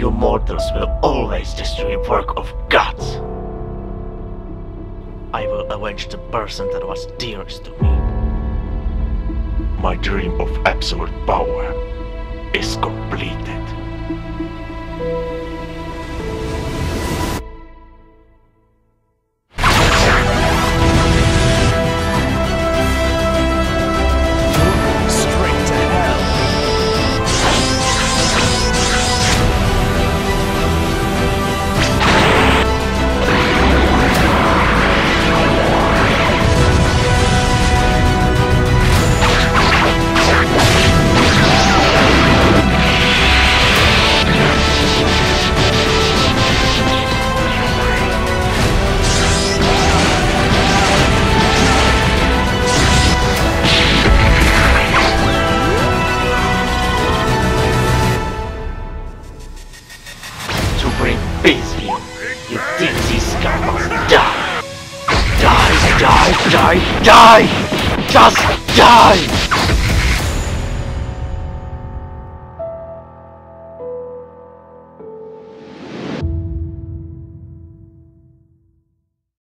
You mortals will always destroy work of gods. I will avenge the person that was dearest to me. My dream of absolute power is completed. Bring peace here, you dingy scum must die! Die, die, die, die! Just die!